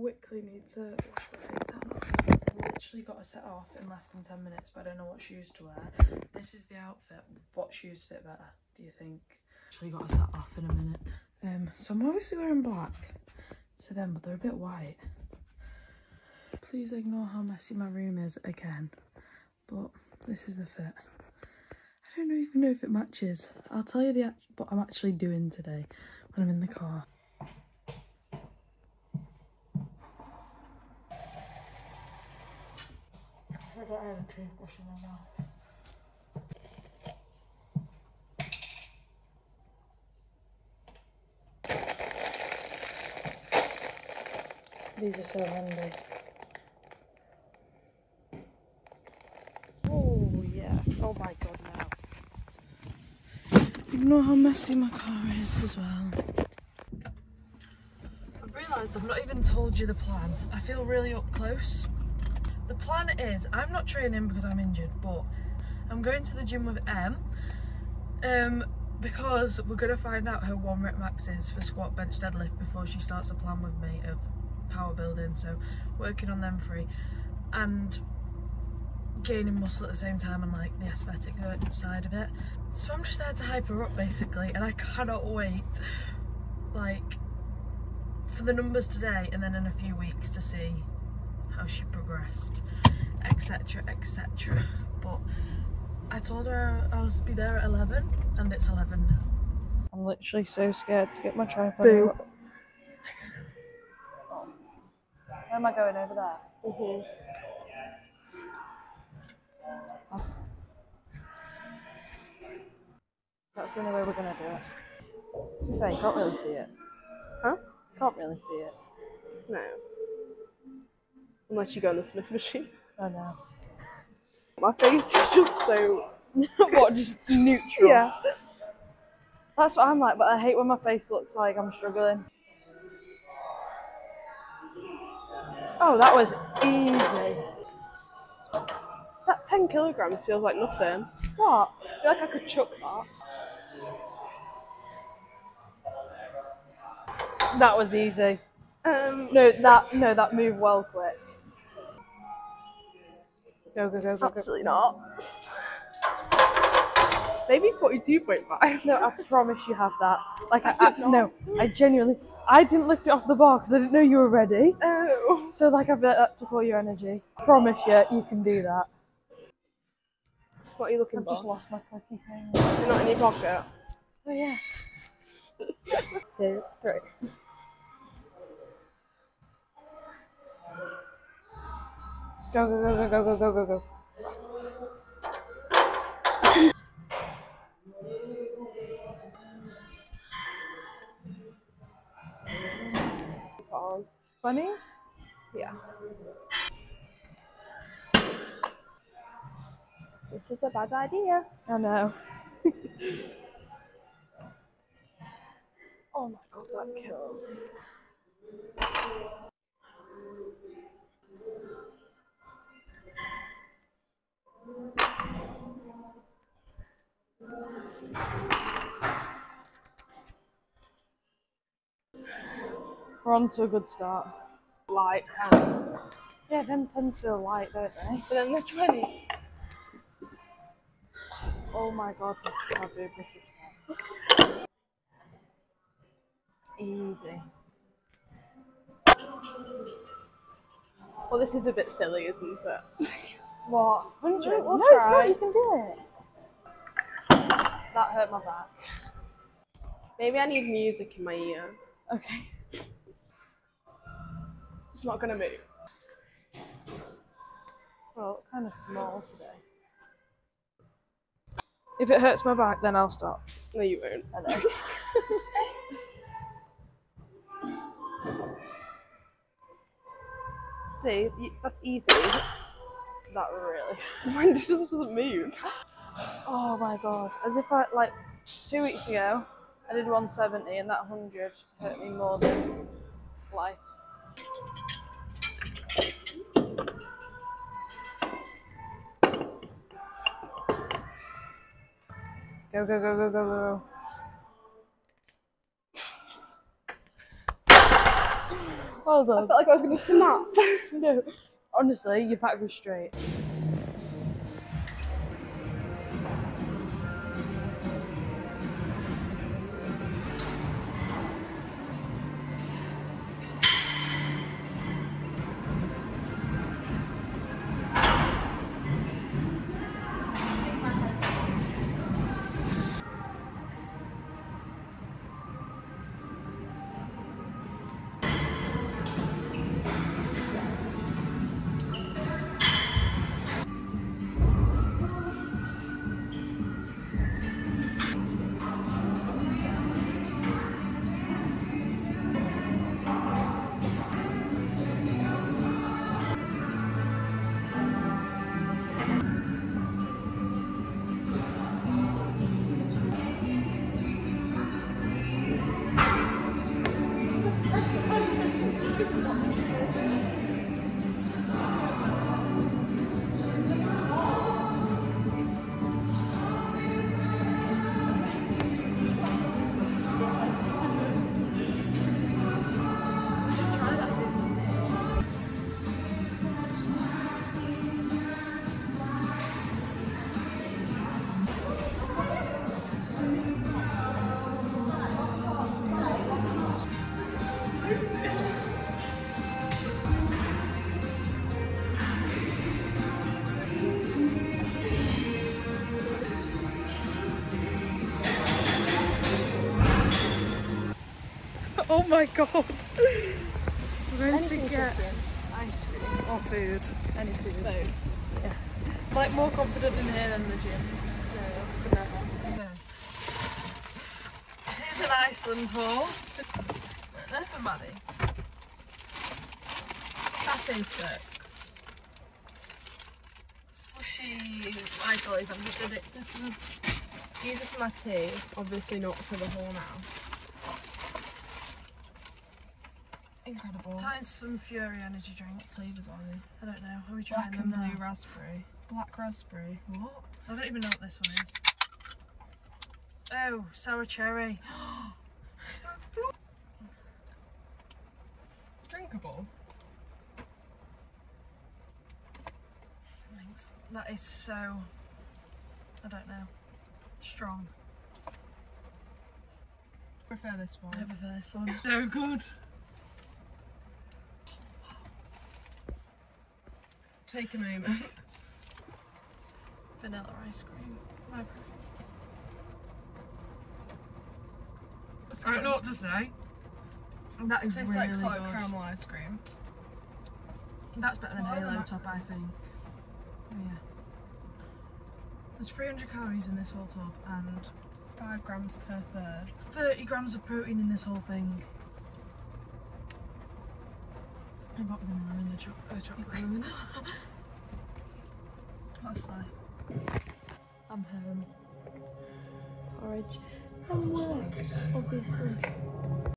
quickly need to wash my face down. I've literally got to set off in less than 10 minutes, but I don't know what shoes to wear. This is the outfit. What shoes fit better, do you think? Actually got to set off in a minute. Um, so I'm obviously wearing black to them, but they're a bit white. Please ignore how messy my room is again. But this is the fit. I don't even know if it matches. I'll tell you the what I'm actually doing today when I'm in the car. I got a toothbrush in my mouth. These are so handy. Oh yeah. Oh my god now. Ignore how messy my car is as well. I've realised I've not even told you the plan. I feel really up close. Plan is, I'm not training because I'm injured, but I'm going to the gym with Em um, because we're going to find out her one rep max is for squat, bench, deadlift before she starts a plan with me of power building. So working on them three and gaining muscle at the same time and like the aesthetic side of it. So I'm just there to hype her up basically and I cannot wait like for the numbers today and then in a few weeks to see how she progressed, etc. etc. But I told her I was be there at 11 and it's 11 now. I'm literally so scared to get my tripod Boo. out. Where am I going over there? Mm-hmm. That's the only way we're gonna do it. To be fair, you can't really see it. Huh? You can't really see it. No. Unless you go on the Smith machine. I know. My face is just so. what, just neutral? Yeah. That's what I'm like, but I hate when my face looks like I'm struggling. Oh, that was easy. That 10 kilograms feels like nothing. What? I feel like I could chuck that. That was easy. Um, No, that no, that moved well quick. Go go go go go. absolutely not. Maybe 42.5. No, I promise you have that. Like I, I I no, I genuinely I didn't lift it off the bar because I didn't know you were ready. Oh. So like I bet that took all your energy. Promise you, you can do that. What are you looking for? I've just lost my clicky thing. Is it not in your pocket? Oh yeah. Two, three. Go go go go go go go go go. Twenties? Yeah. This is a bad idea. I know. Oh my god, that kills. We're on to a good start. Light hands. Yeah, them tens feel light, don't they? But then they're 20. Oh my god, my boob lifted Easy. Well, this is a bit silly, isn't it? What? 100? we'll no, it's not. You can do it. That hurt my back. Maybe I need music in my ear. Okay. It's not gonna move. Well, kind of small today. If it hurts my back, then I'll stop. No, you won't. I know. See, that's easy. That really. When it just doesn't move. Oh my god. As if I, like, two weeks ago, I did 170 and that 100 hurt me more than life. Go, go, go, go, go, go, go. Well I felt like I was going to snap. No, honestly, your back was straight. Oh my god. We're going to get ice cream or food. Any food. Yeah. Like more confident in here than the gym. No. Here's an Iceland haul. They're for Maddie. Satay sticks. Slushy ice lollies. I'm just addicted to them. These are for my tea, obviously not for the whole now. Incredible. Tying some Fury energy drink. Flavours are they? I don't know. Are we trying Black them and blue now? raspberry. Black raspberry. What? I don't even know what this one is. Oh, sour cherry. Drinkable. Thanks. That is so. I don't know. Strong. Prefer this one. I prefer this one. So good. Take a moment. Vanilla ice cream. My preference. I don't know what to say. That is tastes really like salted good. caramel ice cream. That's better than the Halo Top, I think. Oh, yeah. There's 300 calories in this whole top and Five grams per third. 30 grams of protein in this whole thing. I got vanilla in the, cho- the chocolate one. What's that? I'm home. Porridge and work, obviously.